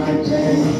my day.